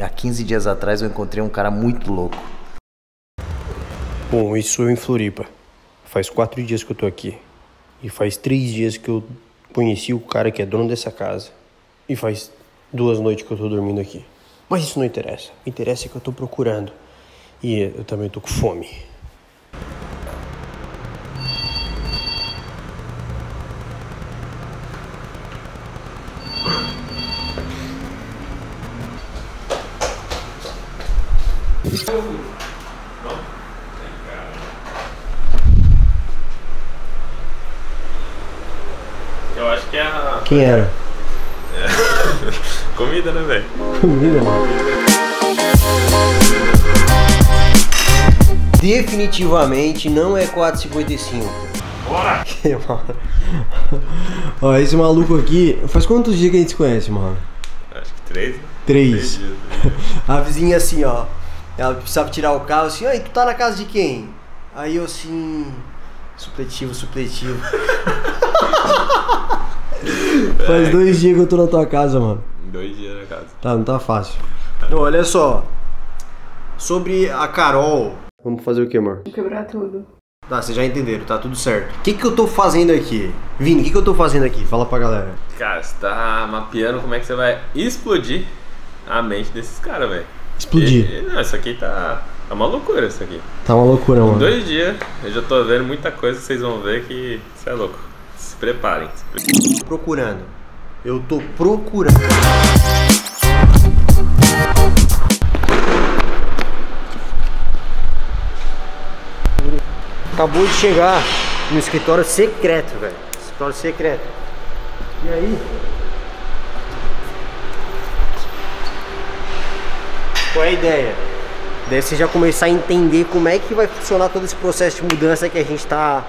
Há 15 dias atrás eu encontrei um cara muito louco. Bom, isso eu em Floripa. Faz quatro dias que eu tô aqui. E faz três dias que eu conheci o cara que é dono dessa casa. E faz duas noites que eu tô dormindo aqui. Mas isso não interessa. O que interessa é que eu tô procurando. E eu também tô com fome. Eu acho que é a Quem era? comida, né, velho? Comida, mano. Definitivamente não é 4,55. Bora! Que, mano? Ó, esse maluco aqui. Faz quantos dias que a gente se conhece, mano? Acho que três, né? Três. dias. A vizinha assim, ó. Ela precisava tirar o carro assim, ai, tu tá na casa de quem? Aí eu assim. Supletivo, supletivo. Faz dois dias que eu tô na tua casa, mano. Dois dias na casa. Tá, não tá fácil. Não, olha só. Sobre a Carol. Vamos fazer o que, amor? Quebrar tudo. Tá, vocês já entenderam, tá tudo certo. O que que eu tô fazendo aqui? Vini, o que que eu tô fazendo aqui? Fala pra galera. Cara, você tá mapeando como é que você vai explodir a mente desses caras, velho. Explodir. E- Não, isso aqui tá. É uma loucura isso aqui. Tá uma loucura, mano. Dois dias, eu já tô vendo muita coisa, vocês vão ver que você é louco. Se preparem. se preparem. Procurando. Eu tô procurando. Acabou de chegar no escritório secreto, velho. Escritório secreto. E aí? Qual é a ideia? Daí você já começar a entender como é que vai funcionar todo esse processo de mudança que a gente tá,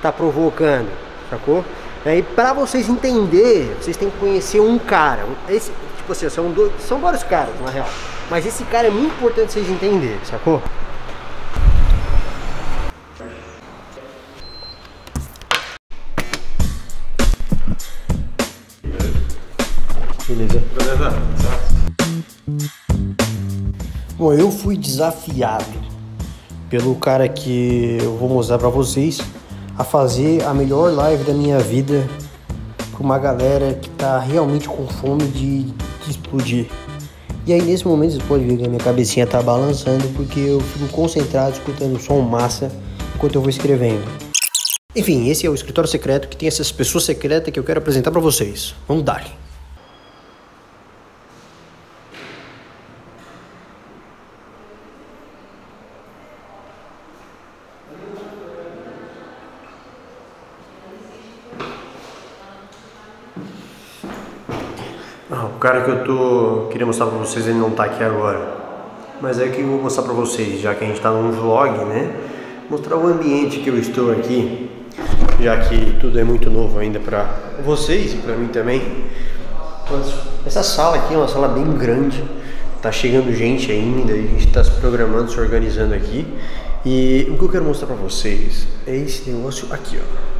tá provocando, sacou? E pra vocês entenderem, vocês têm que conhecer um cara. Esse, tipo assim, são, dois, são vários caras, na real. Mas esse cara é muito importante vocês entenderem, sacou? Beleza. Bom, eu fui desafiado pelo cara que eu vou mostrar pra vocês a fazer a melhor live da minha vida pra uma galera que tá realmente com fome de, de explodir. E aí nesse momento vocês podem ver que a minha cabecinha tá balançando porque eu fico concentrado escutando som massa enquanto eu vou escrevendo. Enfim, esse é o escritório secreto que tem essas pessoas secretas que eu quero apresentar pra vocês. Vamos dar. Ah, o cara que eu tô queria mostrar pra vocês ele não tá aqui agora. Mas é que eu vou mostrar pra vocês, já que a gente tá num vlog, né? Mostrar o ambiente que eu estou aqui, já que tudo é muito novo ainda pra vocês e pra mim também. Essa sala aqui é uma sala bem grande, tá chegando gente ainda, a gente tá se programando, se organizando aqui. E o que eu quero mostrar pra vocês é esse negócio aqui, ó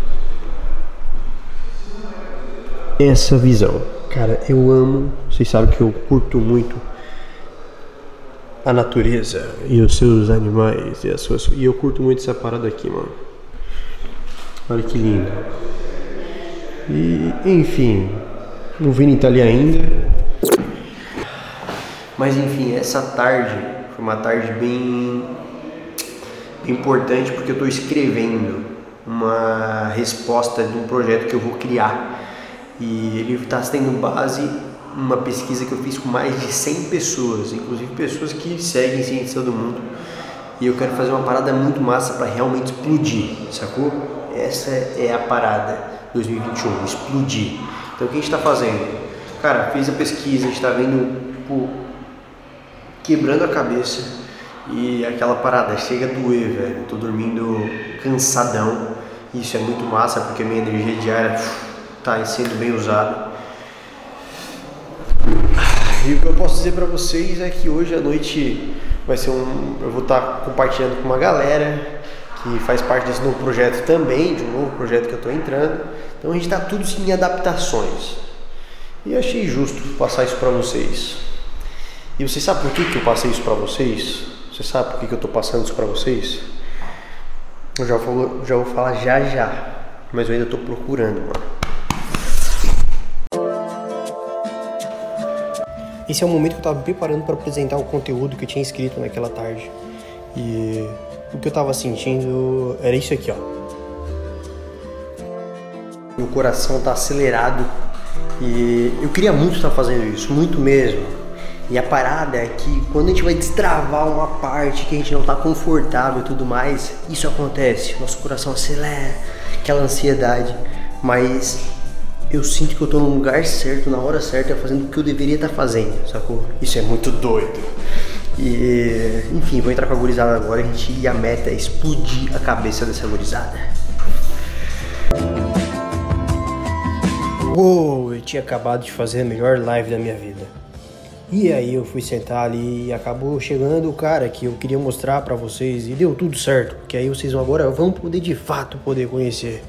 essa visão. Cara, eu amo, vocês sabem que eu curto muito a natureza e os seus animais e as suas. E eu curto muito essa parada aqui, mano. Olha que lindo. E, enfim, o Vini tá ali ainda. Mas enfim, essa tarde foi uma tarde bem, importante porque eu tô escrevendo uma resposta de um projeto que eu vou criar. E ele está tendo base uma pesquisa que eu fiz com mais de 100 pessoas, inclusive pessoas que seguem Ciência do Mundo. E eu quero fazer uma parada muito massa para realmente explodir, sacou? Essa é a parada 2021, explodir. Então o que a gente está fazendo? Cara, fiz a pesquisa, a gente está vendo, quebrando a cabeça e aquela parada chega a doer, velho. Tô dormindo cansadão. Isso é muito massa porque a minha energia diária está sendo bem usada. E o que eu posso dizer para vocês é que hoje à noite vai ser um. Eu vou estar compartilhando com uma galera que faz parte desse novo projeto também, de um novo projeto que eu estou entrando. Então a gente está tudo em adaptações. E achei justo passar isso para vocês. E você sabe por que, que eu passei isso pra vocês? Você sabe por que, que eu tô passando isso pra vocês? Eu já vou, já vou falar já já. Mas eu ainda tô procurando, mano. Esse é o momento que eu tava me preparando para apresentar o conteúdo que eu tinha escrito naquela tarde. E o que eu tava sentindo era isso aqui, ó. Meu coração tá acelerado e eu queria muito estar fazendo isso, muito mesmo. E a parada é que quando a gente vai destravar uma parte que a gente não tá confortável e tudo mais, isso acontece. Nosso coração acelera, aquela ansiedade. Mas eu sinto que eu tô no lugar certo, na hora certa, fazendo o que eu deveria estar fazendo, sacou? Isso é muito doido. E, enfim, vou entrar com a gurizada agora a gente, e a meta é explodir a cabeça dessa gurizada. Uou, eu tinha acabado de fazer a melhor live da minha vida. E aí eu fui sentar ali e acabou chegando o cara que eu queria mostrar pra vocês e deu tudo certo, porque aí vocês agora vão poder de fato poder conhecer.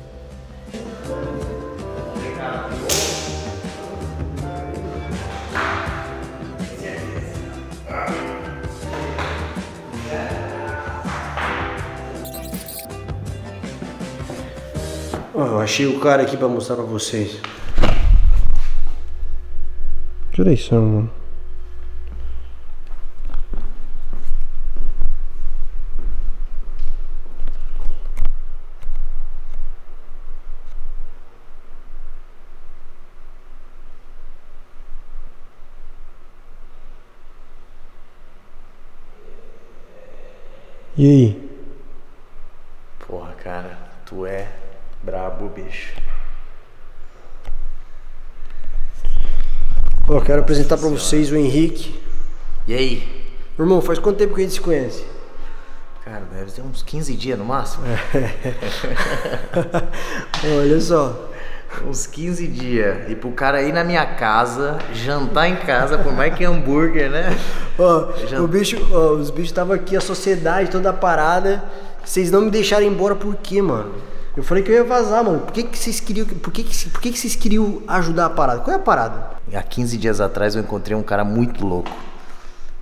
Eu achei o cara aqui pra mostrar pra vocês. São, mano? E aí? Porra, cara, tu é brabo, bicho. Ó, quero apresentar pra vocês o Henrique. E aí? Irmão, faz quanto tempo que a gente se conhece? Cara, deve ter uns 15 dias no máximo. Olha só. Uns 15 dias. E pro cara ir na minha casa, jantar em casa, por mais que hambúrguer, né? Ó, Já- o bicho, ó, os bichos estavam aqui, a sociedade toda parada. Vocês não me deixaram embora por quê, mano? Eu falei que eu ia vazar, mano. Por que, que vocês queriam. Por que, que, por que, que vocês queriam ajudar a parada? Qual é a parada? Há 15 dias atrás eu encontrei um cara muito louco.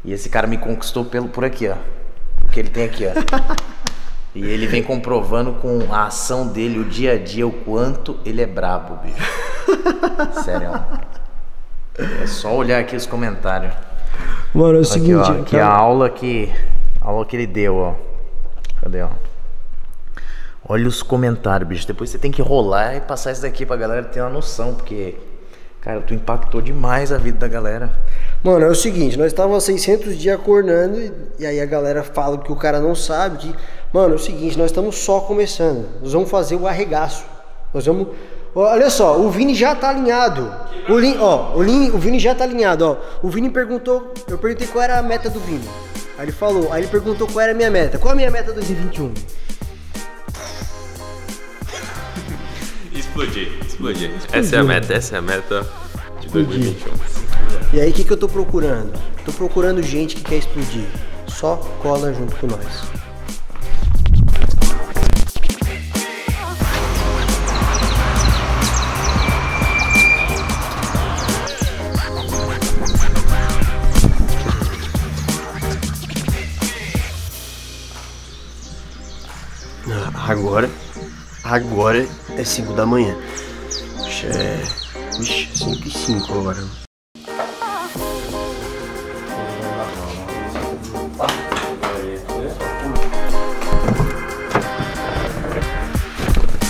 E esse cara me conquistou pelo, por aqui, ó. O que ele tem aqui, ó. E ele vem comprovando com a ação dele, o dia a dia, o quanto ele é brabo, bicho. Sério. É só olhar aqui os comentários. Mano, é o Aqui, seguinte. ó, aqui é a aula que. A aula que ele deu, ó. Cadê, ó? Olha os comentários, bicho. Depois você tem que rolar e passar isso daqui pra galera ter uma noção, porque. Cara, tu impactou demais a vida da galera. Mano, é o seguinte, nós estávamos 600 dias acordando e, aí a galera fala que o cara não sabe que... Mano, é o seguinte, nós estamos só começando. Nós vamos fazer o arregaço. Nós vamos... Olha só, o Vini já tá alinhado. O, Lin, ó, o, Lin, o Vini já tá alinhado, ó. O Vini perguntou... Eu perguntei qual era a meta do Vini. Aí ele falou, aí ele perguntou qual era a minha meta. Qual a minha meta 2021? Explodir, explodir. Essa é a meta, essa é a meta de 2021. E aí, o que, que eu tô procurando? Tô procurando gente que quer explodir. Só cola junto com nós. Agora, agora é 5 da manhã. Ixi, É. Vixe, 5 e 5 agora.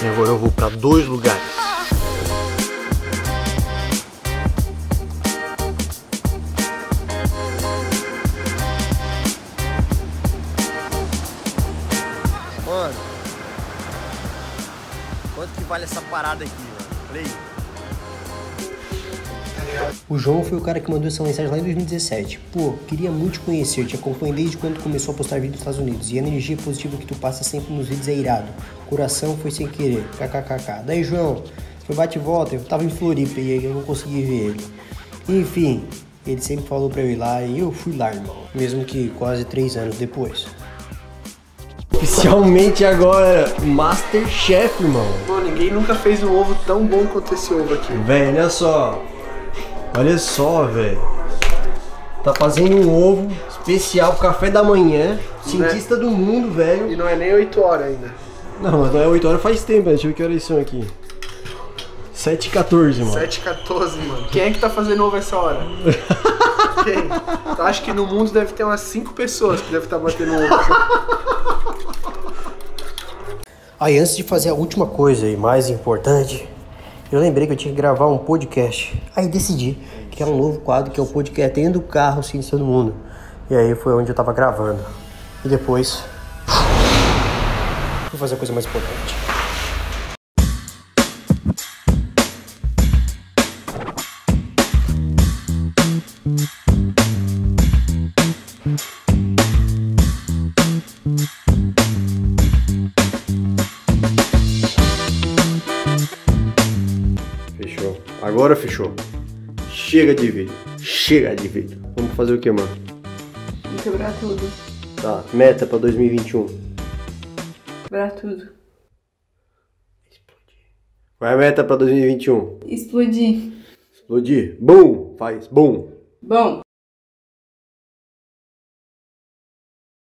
E agora eu vou pra dois lugares. Essa parada aqui? Olha aí. O João foi o cara que mandou essa mensagem lá em 2017. Pô, queria muito te conhecer, te acompanho desde quando começou a postar vídeos dos Estados Unidos. E a energia positiva que tu passa sempre nos vídeos é irado. Coração foi sem querer, kkkk. Daí, João, foi bate e volta, eu tava em Floripa e aí eu não consegui ver ele. Enfim, ele sempre falou pra eu ir lá e eu fui lá, irmão. Mesmo que quase três anos depois. Oficialmente agora, Masterchef, irmão. Pô, ninguém nunca fez um ovo tão bom quanto esse ovo aqui. Véi, olha só. Olha só, velho. Tá fazendo um ovo especial pro café da manhã. Cientista do mundo, velho. E não é nem 8 horas ainda. Não, mas não é 8 horas faz tempo, né? deixa eu ver que horas são aqui. 7h14, mano. 7 14 mano. Quem é que tá fazendo ovo essa hora? Quem? Tu acha que no mundo deve ter umas 5 pessoas que devem estar batendo ovo. Aí, antes de fazer a última coisa e mais importante, eu lembrei que eu tinha que gravar um podcast. Aí decidi que é um novo quadro que é o podcast dentro do carro Ciência do Mundo. E aí foi onde eu tava gravando. E depois. Vou fazer a coisa mais importante. Agora fechou. Chega de vídeo. Chega de vídeo. Vamos fazer o que, mano? Quebrar tudo. Tá, meta pra 2021. Quebrar tudo. Qual é a meta pra 2021? Explodir. Explodir. Bum! Faz. Bum! Bom,